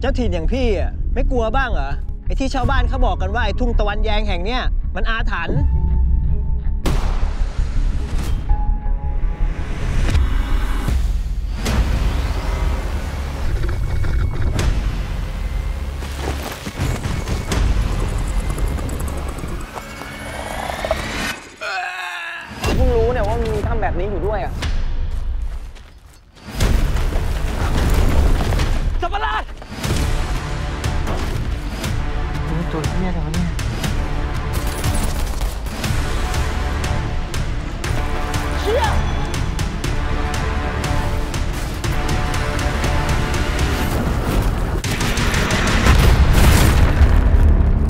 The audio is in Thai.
เจ้าถิ่นอย่างพี่อะไม่กลัวบ้างเหรอไอ้ที่ชาวบ้านเขาบอกกันว่าไอ้ทุ่งตะวันแยงแห่งเนี้ยมันอาถรรพ์เพิ่งรู้เนี่ยว่ามีถ้ำแบบนี้อยู่ด้วยอะ 走，念两念